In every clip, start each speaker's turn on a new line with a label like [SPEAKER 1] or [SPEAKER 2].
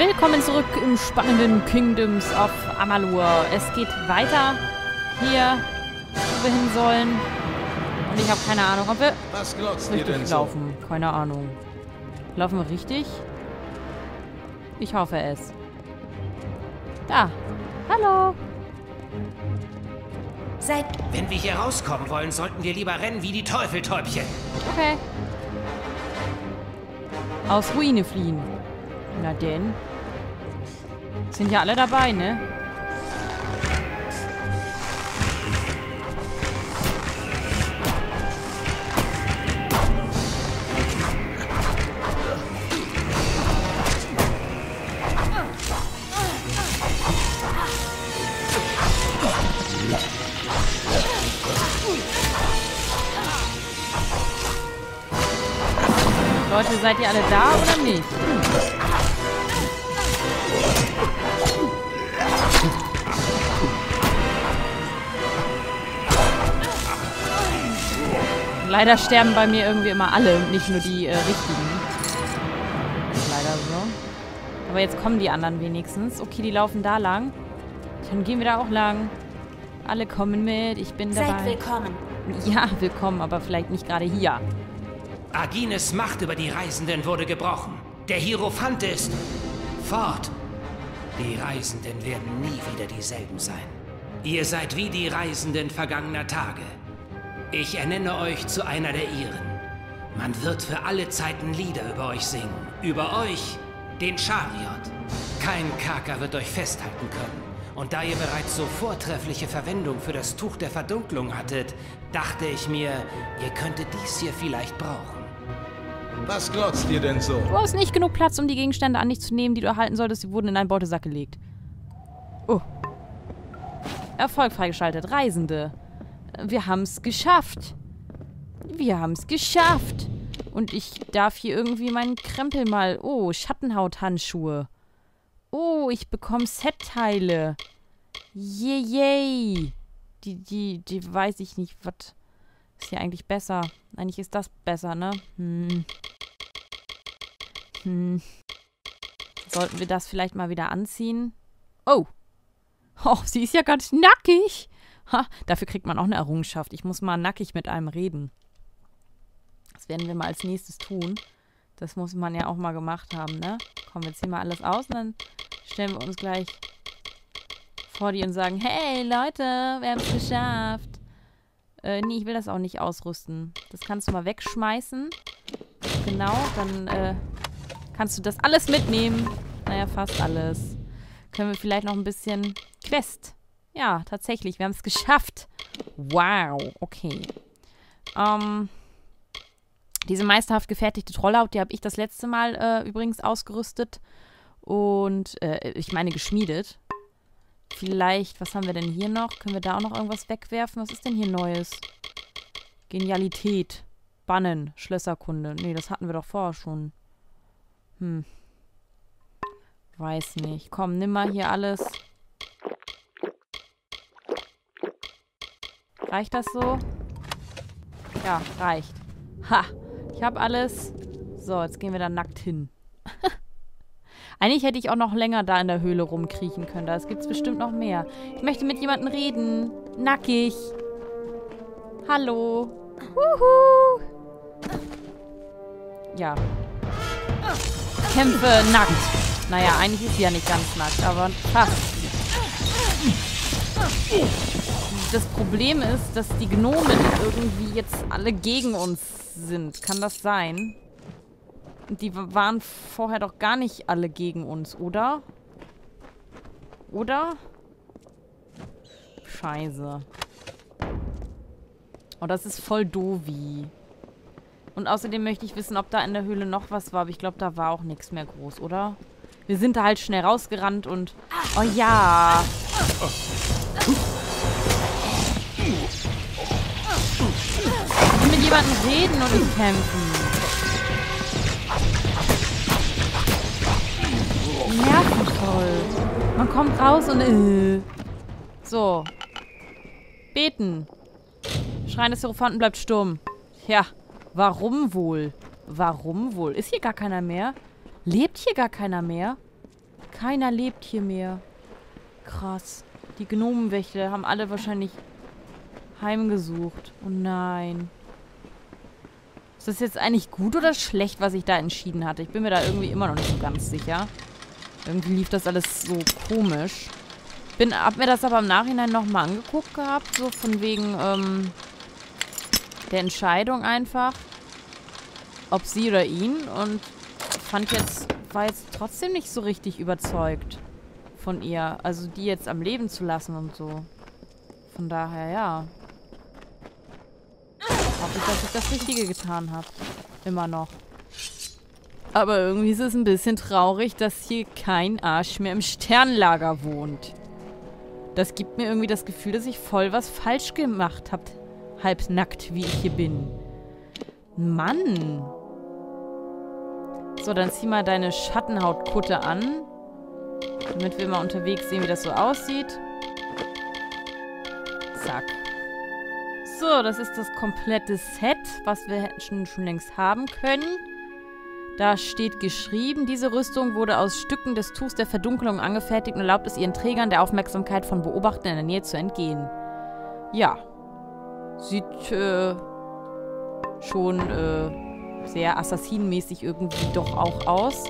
[SPEAKER 1] Willkommen zurück im spannenden Kingdoms of Amalur. Es geht weiter hier, wo wir hin sollen. Und ich habe keine Ahnung, ob wir
[SPEAKER 2] Was
[SPEAKER 1] richtig
[SPEAKER 2] so?
[SPEAKER 1] laufen. Keine Ahnung. Laufen wir richtig? Ich hoffe es. Da. Hallo.
[SPEAKER 3] Seit
[SPEAKER 4] Wenn wir hier rauskommen wollen, sollten wir lieber rennen wie die Teufeltäubchen.
[SPEAKER 1] Okay. Aus Ruine fliehen. Na denn. Sind ja alle dabei, ne? Leute, seid ihr alle da oder nicht? Leider sterben bei mir irgendwie immer alle, nicht nur die äh, richtigen. Ist leider so. Aber jetzt kommen die anderen wenigstens. Okay, die laufen da lang. Dann gehen wir da auch lang. Alle kommen mit, ich bin
[SPEAKER 3] seid
[SPEAKER 1] dabei.
[SPEAKER 3] willkommen.
[SPEAKER 1] Ja, willkommen, aber vielleicht nicht gerade hier.
[SPEAKER 4] Agines Macht über die Reisenden wurde gebrochen. Der Hierophant ist fort. Die Reisenden werden nie wieder dieselben sein. Ihr seid wie die Reisenden vergangener Tage. Ich ernenne euch zu einer der ihren. Man wird für alle Zeiten Lieder über euch singen. Über euch, den Chariot. Kein Kerker wird euch festhalten können. Und da ihr bereits so vortreffliche Verwendung für das Tuch der Verdunklung hattet, dachte ich mir, ihr könntet dies hier vielleicht brauchen.
[SPEAKER 2] Was glotzt ihr denn so?
[SPEAKER 1] Du hast nicht genug Platz, um die Gegenstände an dich zu nehmen, die du erhalten solltest. Sie wurden in einen Beutesack gelegt. Oh. Erfolg freigeschaltet. Reisende. Wir haben's geschafft. Wir haben's geschafft. Und ich darf hier irgendwie meinen Krempel mal... Oh, Schattenhaut-Handschuhe. Oh, ich bekomme Set-Teile. Yay, yay. Die, die, die weiß ich nicht, was ist hier eigentlich besser. Eigentlich ist das besser, ne? Hm. Hm. Sollten wir das vielleicht mal wieder anziehen? Oh. Oh, sie ist ja ganz nackig. Ha, dafür kriegt man auch eine Errungenschaft. Ich muss mal nackig mit einem reden. Das werden wir mal als nächstes tun. Das muss man ja auch mal gemacht haben, ne? Komm, wir ziehen mal alles aus und dann stellen wir uns gleich vor die und sagen, hey Leute, wir haben es geschafft. Äh, nee, ich will das auch nicht ausrüsten. Das kannst du mal wegschmeißen. Genau, dann äh, kannst du das alles mitnehmen. Naja, fast alles. Können wir vielleicht noch ein bisschen Quest. Ja, tatsächlich, wir haben es geschafft. Wow, okay. Ähm, diese meisterhaft gefertigte Trollhaut, die habe ich das letzte Mal äh, übrigens ausgerüstet. Und, äh, ich meine geschmiedet. Vielleicht, was haben wir denn hier noch? Können wir da auch noch irgendwas wegwerfen? Was ist denn hier Neues? Genialität. Bannen. Schlösserkunde. Nee, das hatten wir doch vorher schon. Hm. Weiß nicht. Komm, nimm mal hier alles. Reicht das so? Ja, reicht. Ha! Ich habe alles. So, jetzt gehen wir da nackt hin. Eigentlich hätte ich auch noch länger da in der Höhle rumkriechen können. Da gibt es bestimmt noch mehr. Ich möchte mit jemandem reden. Nackig. Hallo. Wuhu. Ja. Kämpfe nackt. Naja, eigentlich ist sie ja nicht ganz nackt, aber fast. Das Problem ist, dass die Gnomen irgendwie jetzt alle gegen uns sind. Kann das sein? Die waren vorher doch gar nicht alle gegen uns, oder? Oder? Scheiße. Oh, das ist voll doofi. Und außerdem möchte ich wissen, ob da in der Höhle noch was war. Aber ich glaube, da war auch nichts mehr groß, oder? Wir sind da halt schnell rausgerannt und... Oh ja! Ich jemandem reden und nicht kämpfen. Nervenvoll. Man kommt raus und... Äh. So. Beten. Schrein des Hierophanten bleibt stumm. Ja, warum wohl? Warum wohl? Ist hier gar keiner mehr? Lebt hier gar keiner mehr? Keiner lebt hier mehr. Krass. Die Gnomenwächter haben alle wahrscheinlich heimgesucht. Oh nein. Ist das jetzt eigentlich gut oder schlecht, was ich da entschieden hatte? Ich bin mir da irgendwie immer noch nicht so ganz sicher. Irgendwie lief das alles so komisch. Bin, hab mir das aber im Nachhinein nochmal angeguckt gehabt, so von wegen, ähm, der Entscheidung einfach. Ob sie oder ihn. Und fand jetzt, war jetzt trotzdem nicht so richtig überzeugt von ihr. Also die jetzt am Leben zu lassen und so. Von daher, ja. Ich, dass ich das Richtige getan habe. Immer noch. Aber irgendwie ist es ein bisschen traurig, dass hier kein Arsch mehr im Sternlager wohnt. Das gibt mir irgendwie das Gefühl, dass ich voll was falsch gemacht habe. Halbnackt, wie ich hier bin. Mann. So, dann zieh mal deine Schattenhautkutte an. Damit wir mal unterwegs sehen, wie das so aussieht. Zack. So, das ist das komplette Set, was wir schon, schon längst haben können. Da steht geschrieben, diese Rüstung wurde aus Stücken des Tuchs der Verdunkelung angefertigt und erlaubt es ihren Trägern der Aufmerksamkeit von Beobachtern in der Nähe zu entgehen. Ja. Sieht äh, schon äh, sehr assassinenmäßig irgendwie doch auch aus.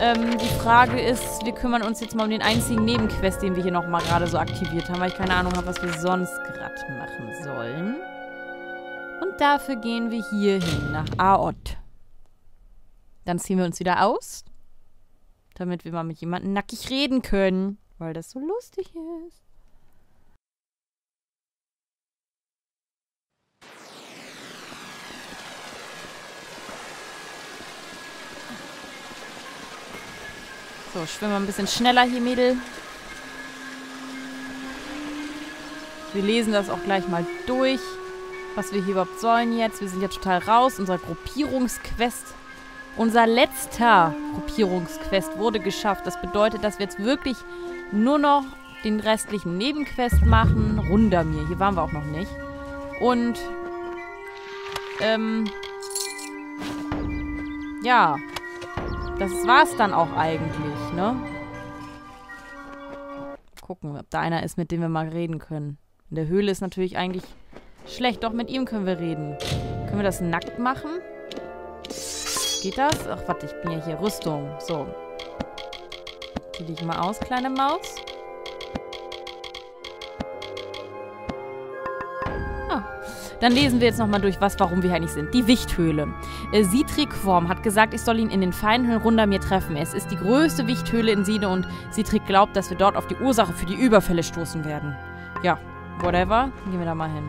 [SPEAKER 1] Ähm, die Frage ist, wir kümmern uns jetzt mal um den einzigen Nebenquest, den wir hier nochmal gerade so aktiviert haben, weil ich keine Ahnung habe, was wir sonst gerade machen sollen. Und dafür gehen wir hier hin, nach Aot. Dann ziehen wir uns wieder aus, damit wir mal mit jemandem nackig reden können, weil das so lustig ist. So, schwimmen wir ein bisschen schneller hier, Mädel. Wir lesen das auch gleich mal durch, was wir hier überhaupt sollen jetzt. Wir sind jetzt total raus. Unser Gruppierungsquest, unser letzter Gruppierungsquest wurde geschafft. Das bedeutet, dass wir jetzt wirklich nur noch den restlichen Nebenquest machen. Rundermir. Hier waren wir auch noch nicht. Und, ähm, ja, das war's dann auch eigentlich, ne? Gucken, ob da einer ist, mit dem wir mal reden können. In der Höhle ist natürlich eigentlich schlecht. Doch, mit ihm können wir reden. Können wir das nackt machen? Geht das? Ach, warte, ich bin ja hier. Rüstung. So. Zieh dich mal aus, kleine Maus. Dann lesen wir jetzt nochmal durch, was, warum wir hier nicht sind. Die Wichthöhle. Äh, Sitrick-Worm hat gesagt, ich soll ihn in den Feinhöhlen runter mir treffen. Es ist die größte Wichthöhle in Siede und Sitrick glaubt, dass wir dort auf die Ursache für die Überfälle stoßen werden. Ja, whatever. Gehen wir da mal hin.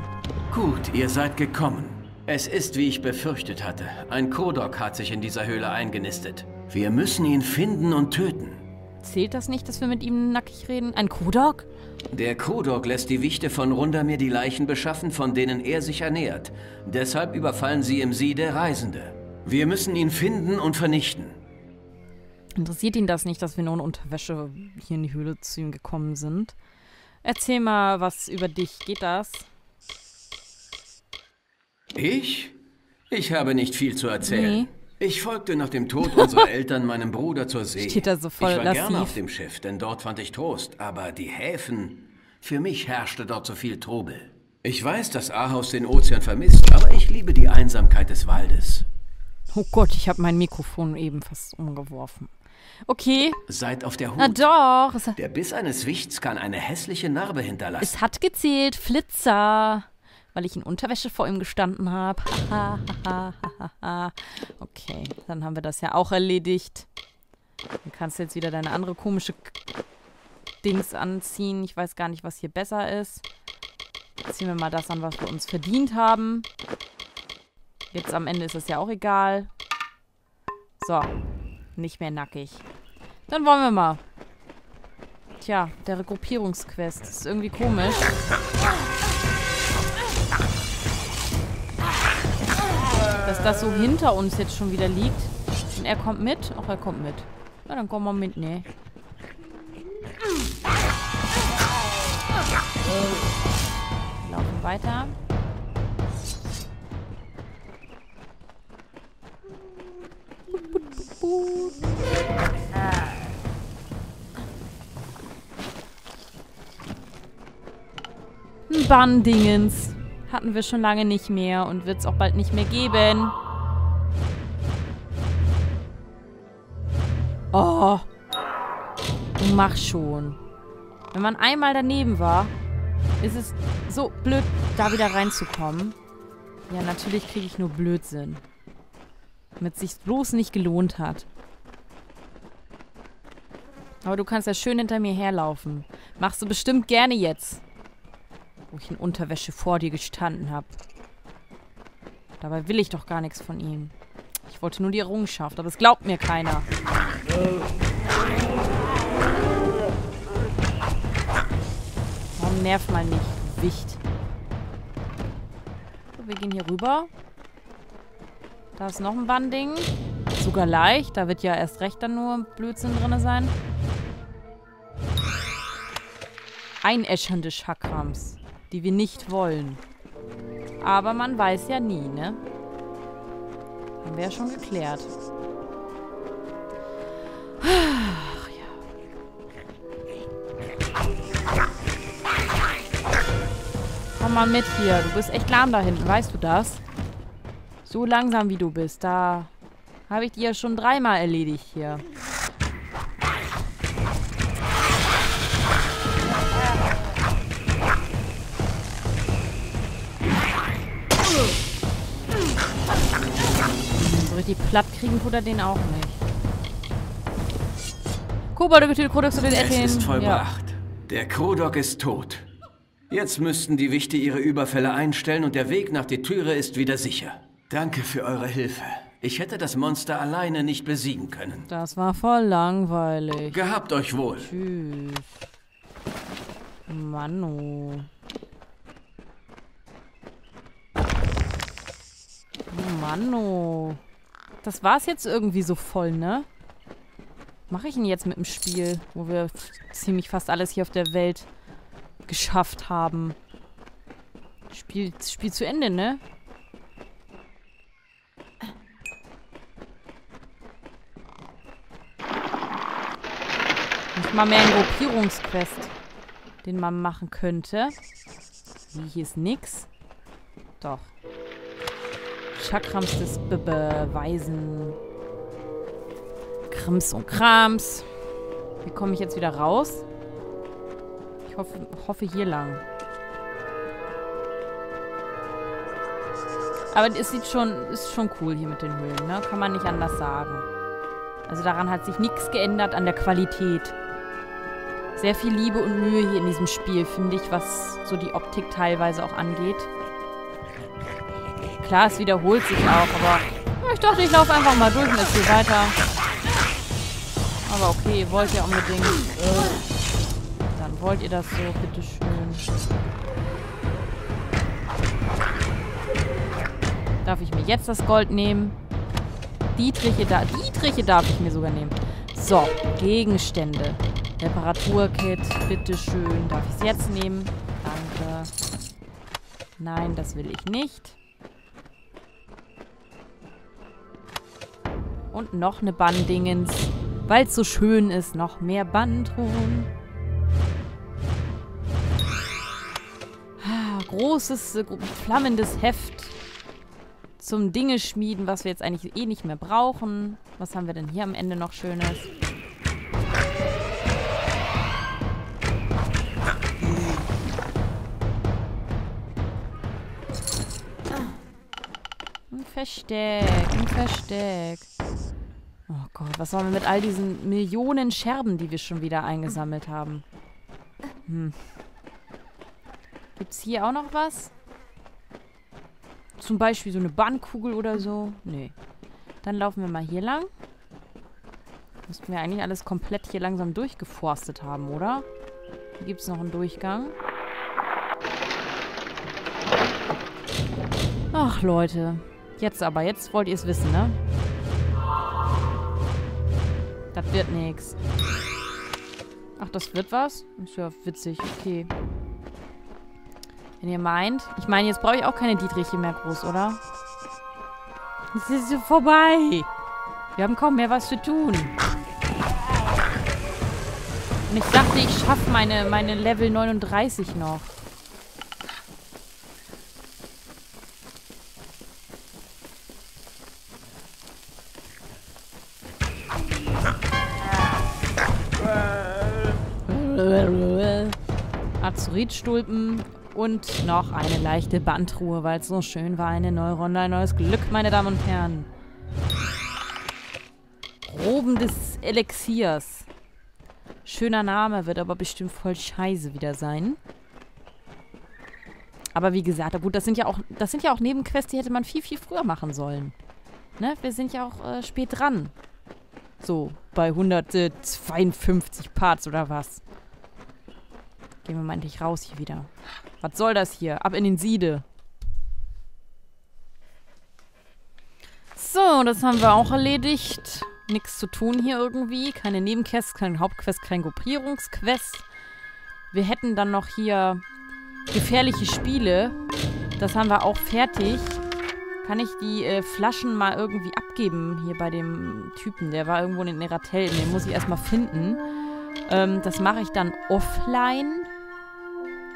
[SPEAKER 3] Gut, ihr seid gekommen. Es ist, wie ich befürchtet hatte. Ein Kodok hat sich in dieser Höhle eingenistet. Wir müssen ihn finden und töten.
[SPEAKER 1] Zählt das nicht, dass wir mit ihm nackig reden? Ein Kodok?
[SPEAKER 3] Der Kodok lässt die Wichte von Rundamir die Leichen beschaffen, von denen er sich ernährt. Deshalb überfallen sie im Siede Reisende. Wir müssen ihn finden und vernichten.
[SPEAKER 1] Interessiert ihn das nicht, dass wir nur in Unterwäsche hier in die Höhle zu ihm gekommen sind? Erzähl mal was über dich. Geht das?
[SPEAKER 3] Ich? Ich habe nicht viel zu erzählen.
[SPEAKER 1] Nee.
[SPEAKER 3] Ich folgte nach dem Tod unserer Eltern meinem Bruder zur See.
[SPEAKER 1] Steht da so voll
[SPEAKER 3] ich war gerne
[SPEAKER 1] lassiv.
[SPEAKER 3] auf dem Schiff, denn dort fand ich Trost. Aber die Häfen, für mich herrschte dort so viel Trubel. Ich weiß, dass Ahaus den Ozean vermisst, aber ich liebe die Einsamkeit des Waldes.
[SPEAKER 1] Oh Gott, ich habe mein Mikrofon eben fast umgeworfen. Okay.
[SPEAKER 3] Seid auf der Hut.
[SPEAKER 1] Na doch.
[SPEAKER 3] Der Biss eines Wichts kann eine hässliche Narbe hinterlassen.
[SPEAKER 1] es hat gezählt. Flitzer. Weil ich in Unterwäsche vor ihm gestanden habe. okay, dann haben wir das ja auch erledigt. Dann kannst du jetzt wieder deine andere komische Dings anziehen. Ich weiß gar nicht, was hier besser ist. Ziehen wir mal das an, was wir uns verdient haben. Jetzt am Ende ist es ja auch egal. So, nicht mehr nackig. Dann wollen wir mal. Tja, der Regruppierungsquest. Das ist irgendwie komisch. das so hinter uns jetzt schon wieder liegt. Und er kommt mit? Ach, er kommt mit. Na, dann kommen wir mit, ne? Wir laufen weiter. Hm, Bann-Dingens. Hatten wir schon lange nicht mehr und wird es auch bald nicht mehr geben. Oh. Mach schon. Wenn man einmal daneben war, ist es so blöd, da wieder reinzukommen. Ja, natürlich kriege ich nur Blödsinn. Damit es sich bloß nicht gelohnt hat. Aber du kannst ja schön hinter mir herlaufen. Machst du bestimmt gerne jetzt. Wo ich in Unterwäsche vor dir gestanden habe. Dabei will ich doch gar nichts von ihm. Ich wollte nur die Errungenschaft, aber es glaubt mir keiner. Warum nerv mal nicht, Wicht. So, wir gehen hier rüber. Da ist noch ein Bandding. Sogar leicht. Da wird ja erst recht dann nur Blödsinn drin sein. Einäschernde Chakrams, die wir nicht wollen. Aber man weiß ja nie, ne? Haben wir ja schon geklärt. Ach ja. Komm mal mit hier. Du bist echt lahm da hinten, weißt du das? So langsam wie du bist, da habe ich dir schon dreimal erledigt hier. Platt kriegen tut er den auch nicht. Kobolde getötet, Kodex und den
[SPEAKER 3] Es
[SPEAKER 1] Ethin.
[SPEAKER 3] ist
[SPEAKER 1] Ja.
[SPEAKER 3] vollbracht. Der Kodok ist tot. Jetzt müssten die Wichte ihre Überfälle einstellen und der Weg nach der Türe ist wieder sicher. Danke für eure Hilfe. Ich hätte das Monster alleine nicht besiegen können.
[SPEAKER 1] Das war voll langweilig.
[SPEAKER 3] Gehabt euch wohl.
[SPEAKER 1] Tschüss. Mano. Oh, Mano. Das war's jetzt irgendwie so voll, ne? Mache ich denn jetzt mit dem Spiel, wo wir ziemlich fast alles hier auf der Welt geschafft haben? Spiel, Spiel zu Ende, ne? Nicht mal mehr ein Gruppierungsquest, den man machen könnte. Wie, hier ist nix? Doch. Chakrams des Be Beweisen. Krims und Krams. Wie komme ich jetzt wieder raus? Ich hoffe, hoffe hier lang. Aber es sieht schon, ist schon cool hier mit den Höhlen, ne? Kann man nicht anders sagen. Also daran hat sich nichts geändert an der Qualität. Sehr viel Liebe und Mühe hier in diesem Spiel, finde ich, was so die Optik teilweise auch angeht. Klar, es wiederholt sich auch, aber ich dachte, ich laufe einfach mal durch und erzähle weiter. Aber okay, ihr wollt ja unbedingt. Dann wollt ihr das so, bitteschön. Darf ich mir jetzt das Gold nehmen? Dietriche, da Dietriche darf ich mir sogar nehmen. So, Gegenstände. Reparaturkit, bitteschön. Darf ich es jetzt nehmen? Danke. Nein, das will ich nicht. Und noch eine Banddingens. Weil es so schön ist, noch mehr Bandruhen. Ah, Großes, äh, flammendes Heft zum Dinge schmieden, was wir jetzt eigentlich eh nicht mehr brauchen. Was haben wir denn hier am Ende noch Schönes? Ein Versteck, ein Versteck. Gott, was sollen wir mit all diesen Millionen Scherben, die wir schon wieder eingesammelt haben? Hm. Gibt's hier auch noch was? Zum Beispiel so eine Bandkugel oder so? Nee. Dann laufen wir mal hier lang. Müssten wir eigentlich alles komplett hier langsam durchgeforstet haben, oder? Hier gibt es noch einen Durchgang. Ach, Leute. Jetzt aber, jetzt wollt ihr es wissen, ne? Wird nix. Ach, das wird was? Ist ja witzig, okay. Wenn ihr meint. Ich meine, jetzt brauche ich auch keine Dietriche mehr groß, oder? Es ist vorbei. Wir haben kaum mehr was zu tun. Und ich dachte, ich schaffe meine, meine Level 39 noch. Azuritstulpen und noch eine leichte Bandruhe, weil es so schön war. Eine neue Runde, ein neues Glück, meine Damen und Herren. Proben des Elixiers. Schöner Name, wird aber bestimmt voll scheiße wieder sein. Aber wie gesagt, gut, das sind ja auch, das sind ja auch Nebenquests, die hätte man viel, viel früher machen sollen. Ne? Wir sind ja auch äh, spät dran. So, bei 152 Parts oder was. Gehen wir mal endlich raus hier wieder. Was soll das hier? Ab in den Siede. So, das haben wir auch erledigt. Nichts zu tun hier irgendwie. Keine Nebenquests, kein Hauptquest, kein Gruppierungsquest. Wir hätten dann noch hier gefährliche Spiele. Das haben wir auch fertig. Kann ich die äh, Flaschen mal irgendwie abgeben hier bei dem Typen? Der war irgendwo in Neratel. Den muss ich erstmal finden. Ähm, das mache ich dann offline.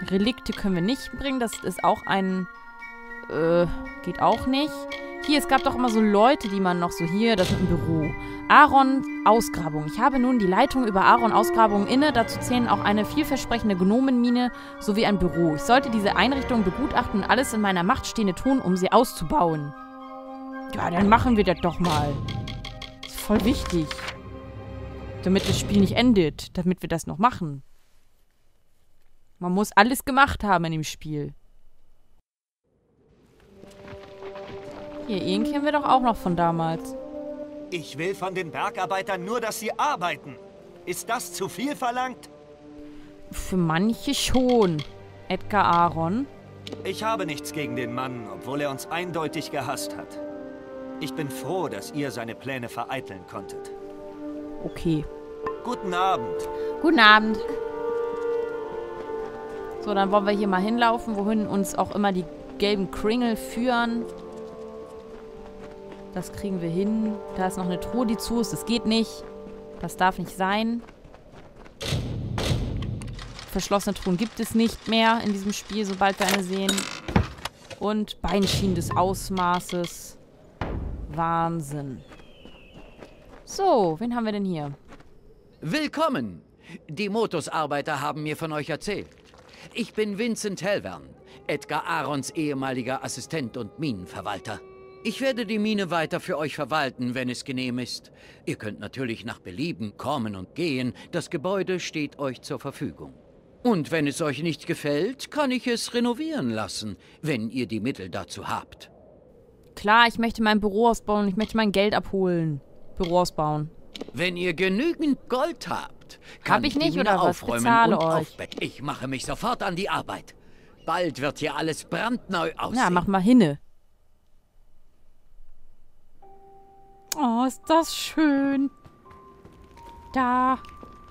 [SPEAKER 1] Relikte können wir nicht bringen. Das ist auch ein... Äh, geht auch nicht. Hier, es gab doch immer so Leute, die man noch so hier, das ist ein Büro. Aaron Ausgrabung. Ich habe nun die Leitung über Aaron Ausgrabungen inne. Dazu zählen auch eine vielversprechende Gnomenmine sowie ein Büro. Ich sollte diese Einrichtung begutachten und alles in meiner Macht Stehende tun, um sie auszubauen. Ja, dann machen wir das doch mal. Ist voll wichtig. Damit das Spiel nicht endet. Damit wir das noch machen. Man muss alles gemacht haben in dem Spiel. Hier, ihn kennen wir doch auch noch von damals.
[SPEAKER 5] Ich will von den Bergarbeitern nur, dass sie arbeiten. Ist das zu viel verlangt?
[SPEAKER 1] Für manche schon. Edgar Aaron.
[SPEAKER 5] Ich habe nichts gegen den Mann, obwohl er uns eindeutig gehasst hat. Ich bin froh, dass ihr seine Pläne vereiteln konntet.
[SPEAKER 1] Okay.
[SPEAKER 5] Guten Abend.
[SPEAKER 1] Guten Abend. So, dann wollen wir hier mal hinlaufen, wohin uns auch immer die gelben Kringel führen. Das kriegen wir hin. Da ist noch eine Truhe, die zu ist. Das geht nicht. Das darf nicht sein. Verschlossene Truhen gibt es nicht mehr in diesem Spiel, sobald wir eine sehen. Und Beinschienen des Ausmaßes. Wahnsinn. So, wen haben wir denn hier?
[SPEAKER 6] Willkommen! Die Motusarbeiter haben mir von euch erzählt. Ich bin Vincent Hellwern, Edgar Aarons ehemaliger Assistent und Minenverwalter. Ich werde die Mine weiter für euch verwalten, wenn es genehm ist. Ihr könnt natürlich nach Belieben kommen und gehen. Das Gebäude steht euch zur Verfügung. Und wenn es euch nicht gefällt, kann ich es renovieren lassen, wenn ihr die Mittel dazu habt.
[SPEAKER 1] Klar, ich möchte mein Büro ausbauen. Ich möchte mein Geld abholen. Büro ausbauen.
[SPEAKER 6] Wenn ihr genügend Gold habt, kann
[SPEAKER 1] Hab ich
[SPEAKER 6] ich
[SPEAKER 1] nicht, oder was?
[SPEAKER 6] aufräumen
[SPEAKER 1] Bezahle
[SPEAKER 6] und
[SPEAKER 1] euch.
[SPEAKER 6] aufbetten. Ich mache mich sofort an die Arbeit. Bald wird hier alles brandneu aussehen.
[SPEAKER 1] Ja, mach mal hinne. Oh, ist das schön. Da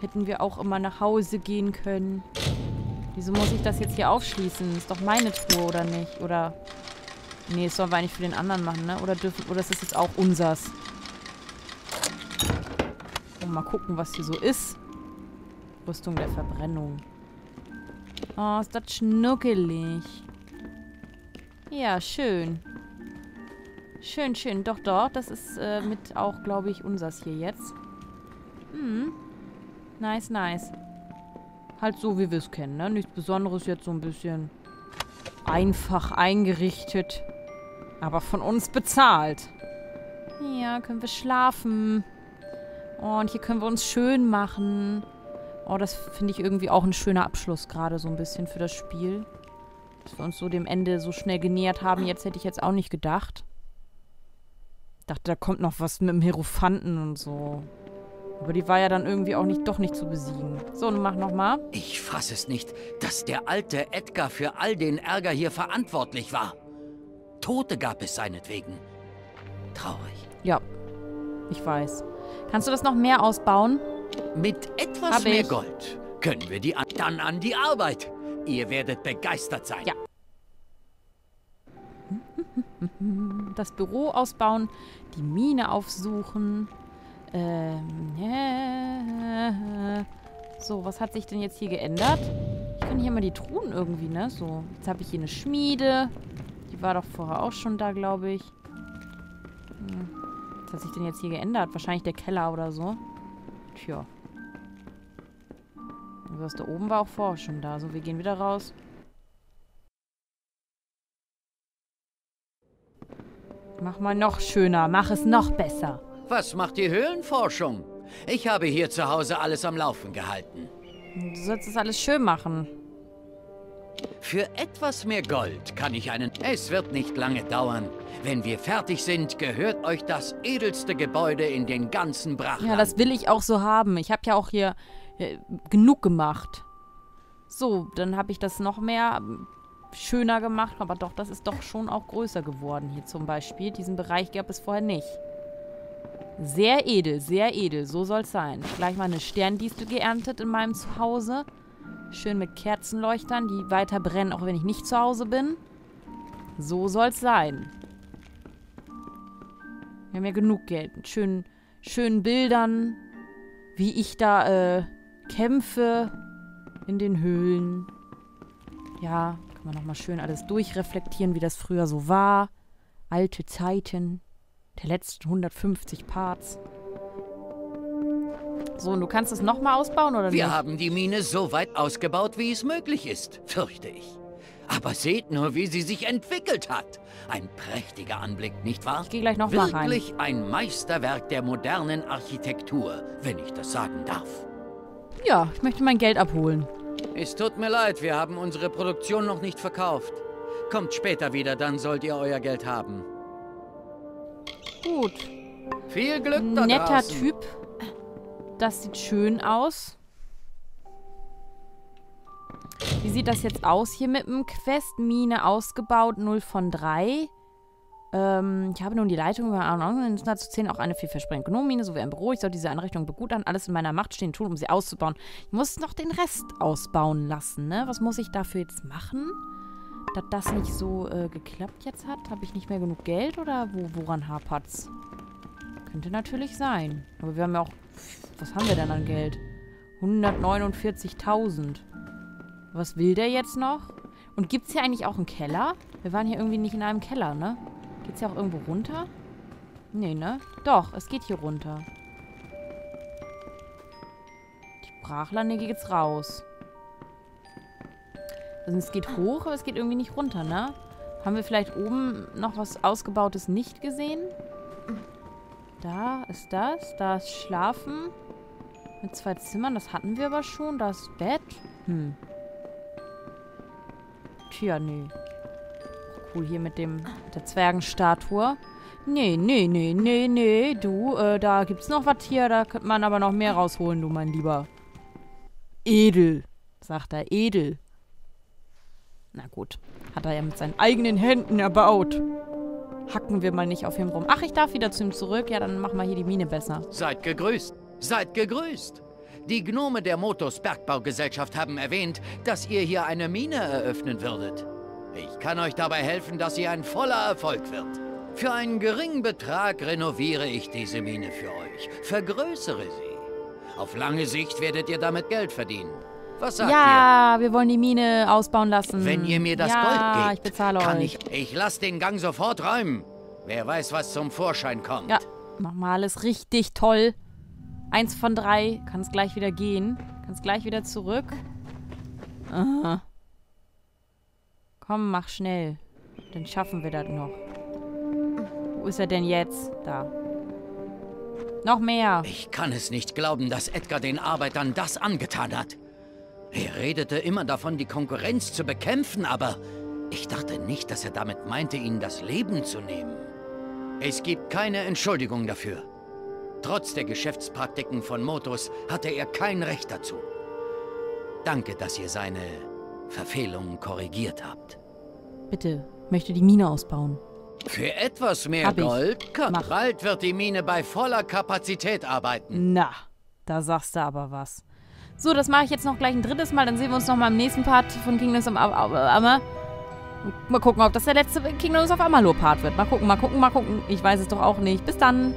[SPEAKER 1] hätten wir auch immer nach Hause gehen können. Wieso muss ich das jetzt hier aufschließen? Ist doch meine Truhe, oder nicht? Oder... Nee, das sollen wir eigentlich für den anderen machen, ne? Oder dürfen... Oder ist das jetzt auch unsers? Mal gucken, was hier so ist. Rüstung der Verbrennung. Oh, ist das schnuckelig. Ja, schön. Schön, schön. Doch, doch. Das ist äh, mit auch, glaube ich, unsers hier jetzt. Hm. Nice, nice. Halt so, wie wir es kennen, ne? Nichts Besonderes jetzt so ein bisschen einfach eingerichtet. Aber von uns bezahlt. Ja, können wir schlafen. Und hier können wir uns schön machen. Oh, das finde ich irgendwie auch ein schöner Abschluss gerade so ein bisschen für das Spiel. Dass wir uns so dem Ende so schnell genähert haben. Jetzt hätte ich jetzt auch nicht gedacht. Dachte, da kommt noch was mit dem Hierophanten und so. Aber die war ja dann irgendwie auch nicht, doch nicht zu besiegen. So, nun mach nochmal.
[SPEAKER 6] Ich fasse es nicht, dass der alte Edgar für all den Ärger hier verantwortlich war. Tote gab es seinetwegen. Traurig.
[SPEAKER 1] Ja, ich weiß. Kannst du das noch mehr ausbauen?
[SPEAKER 6] Mit etwas
[SPEAKER 1] Hab
[SPEAKER 6] mehr. Gold können wir die an dann an die Arbeit. Ihr werdet begeistert sein.
[SPEAKER 1] Ja. Das Büro ausbauen, die Mine aufsuchen. Ähm, äh, so, was hat sich denn jetzt hier geändert? Ich kann hier mal die Truhen irgendwie, ne? So, jetzt habe ich hier eine Schmiede. Die war doch vorher auch schon da, glaube ich. Hm. Was hat sich denn jetzt hier geändert? Wahrscheinlich der Keller oder so. Tja. Aber das da oben war auch vorher schon da. So, wir gehen wieder raus. Mach mal noch schöner. Mach es noch besser.
[SPEAKER 6] Was macht die Höhlenforschung? Ich habe hier zu Hause alles am Laufen gehalten.
[SPEAKER 1] Du sollst das alles schön machen.
[SPEAKER 6] Für etwas mehr Gold kann ich einen... Es wird nicht lange dauern. Wenn wir fertig sind, gehört euch das edelste Gebäude in den ganzen Brachland.
[SPEAKER 1] Ja, das will ich auch so haben. Ich habe ja auch hier äh, genug gemacht. So, dann habe ich das noch mehr ähm, schöner gemacht. Aber doch, das ist doch schon auch größer geworden hier zum Beispiel. Diesen Bereich gab es vorher nicht. Sehr edel, sehr edel. So soll es sein. Gleich mal eine Sterndistel geerntet in meinem Zuhause. Schön mit Kerzenleuchtern, die weiter brennen, auch wenn ich nicht zu Hause bin. So soll es sein. Wir haben ja genug Geld. Mit schönen, schönen Bildern, wie ich da äh, kämpfe in den Höhlen. Ja, kann man nochmal schön alles durchreflektieren, wie das früher so war. Alte Zeiten. Der letzten 150 Parts. So, und du kannst es nochmal ausbauen, oder
[SPEAKER 6] Wir
[SPEAKER 1] nicht?
[SPEAKER 6] haben die Mine so weit ausgebaut, wie es möglich ist, fürchte ich. Aber seht nur, wie sie sich entwickelt hat. Ein prächtiger Anblick, nicht wahr?
[SPEAKER 1] Ich gehe gleich noch mal rein.
[SPEAKER 6] Wirklich ein Meisterwerk der modernen Architektur, wenn ich das sagen darf.
[SPEAKER 1] Ja, ich möchte mein Geld abholen.
[SPEAKER 6] Es tut mir leid, wir haben unsere Produktion noch nicht verkauft. Kommt später wieder, dann sollt ihr euer Geld haben.
[SPEAKER 1] Gut.
[SPEAKER 6] Viel Glück da
[SPEAKER 1] Netter
[SPEAKER 6] draußen.
[SPEAKER 1] Typ. Das sieht schön aus. Wie sieht das jetzt aus hier mit dem Quest? Mine ausgebaut, 0 von 3. Ähm, ich habe nun die Leitung über Ahnung, zu 10 auch eine vielversprechende Gnomenmine sowie ein Büro. Ich soll diese Einrichtung begutachten, alles in meiner Macht stehen tun, um sie auszubauen. Ich muss noch den Rest ausbauen lassen, ne? Was muss ich dafür jetzt machen? Dass das nicht so äh, geklappt jetzt hat? Habe ich nicht mehr genug Geld oder wo, woran hapert's? Könnte natürlich sein. Aber wir haben ja auch... Was haben wir denn an Geld? 149.000. Was will der jetzt noch? Und gibt's hier eigentlich auch einen Keller? Wir waren hier irgendwie nicht in einem Keller, ne? Geht's hier auch irgendwo runter? Nee, ne? Doch, es geht hier runter. Die Brachlande geht's raus. Also es geht hoch, aber es geht irgendwie nicht runter, ne? Haben wir vielleicht oben noch was Ausgebautes nicht gesehen? Da ist das. Da ist Schlafen. Mit zwei Zimmern. Das hatten wir aber schon. Da ist Bett. Hm. Tja, nee. Cool hier mit dem mit der Zwergenstatue. Nee, nee, nee, nee, nee. Du, äh, da gibt's noch was hier. Da könnte man aber noch mehr rausholen, du mein Lieber. Edel, sagt er. Edel. Na gut. Hat er ja mit seinen eigenen Händen erbaut. Hacken wir mal nicht auf ihm rum. Ach, ich darf wieder zu ihm zurück. Ja, dann machen wir hier die Mine besser.
[SPEAKER 6] Seid gegrüßt. Seid gegrüßt. Die Gnome der Motos Bergbaugesellschaft haben erwähnt, dass ihr hier eine Mine eröffnen würdet. Ich kann euch dabei helfen, dass sie ein voller Erfolg wird. Für einen geringen Betrag renoviere ich diese Mine für euch. Vergrößere sie. Auf lange Sicht werdet ihr damit Geld verdienen. Was sagt ihr?
[SPEAKER 1] Ja, wir wollen die Mine ausbauen lassen.
[SPEAKER 6] Wenn ihr mir das
[SPEAKER 1] ja,
[SPEAKER 6] Gold gebt,
[SPEAKER 1] ich bezahle
[SPEAKER 6] kann
[SPEAKER 1] euch.
[SPEAKER 6] ich... Ich lasse den Gang sofort räumen. Wer weiß, was zum Vorschein kommt.
[SPEAKER 1] Ja, mach mal alles richtig toll. Eins von drei. Kannst gleich wieder gehen. Kannst gleich wieder zurück. Aha. Komm, mach schnell. Dann schaffen wir das noch. Wo ist er denn jetzt? Da. Noch mehr.
[SPEAKER 6] Ich kann es nicht glauben, dass Edgar den Arbeitern das angetan hat. Er redete immer davon, die Konkurrenz zu bekämpfen, aber ich dachte nicht, dass er damit meinte, ihnen das Leben zu nehmen. Es gibt keine Entschuldigung dafür. Trotz der Geschäftspraktiken von Motos hatte er kein Recht dazu. Danke, dass ihr seine Verfehlungen korrigiert habt.
[SPEAKER 1] Bitte, möchte die Mine ausbauen.
[SPEAKER 6] Für etwas mehr
[SPEAKER 1] Hab.
[SPEAKER 6] Gold, bald wird die Mine bei voller Kapazität arbeiten.
[SPEAKER 1] Na, da sagst du aber was. So, das mache ich jetzt noch gleich ein drittes Mal. Dann sehen wir uns noch mal im nächsten Part von Kingdoms of Amalur. Mal gucken, ob das der letzte Kingdoms of Amalur Part wird. Mal gucken, mal gucken, mal gucken. Ich weiß es doch auch nicht. Bis dann.